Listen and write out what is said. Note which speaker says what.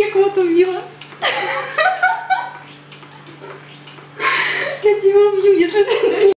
Speaker 1: я кого-то убила. Я тебя убью, если ты